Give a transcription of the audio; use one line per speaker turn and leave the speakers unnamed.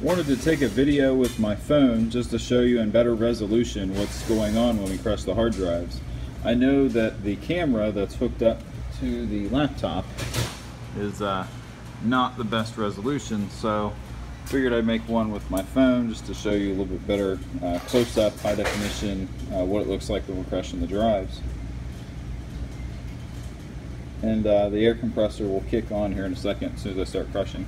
Wanted to take a video with my phone just to show you in better resolution what's going on when we crush the hard drives. I know that the camera that's hooked up to the laptop is uh, not the best resolution, so figured I'd make one with my phone just to show you a little bit better uh, close-up, high definition, uh, what it looks like when we're crushing the drives. And uh, the air compressor will kick on here in a second as soon as I start crushing.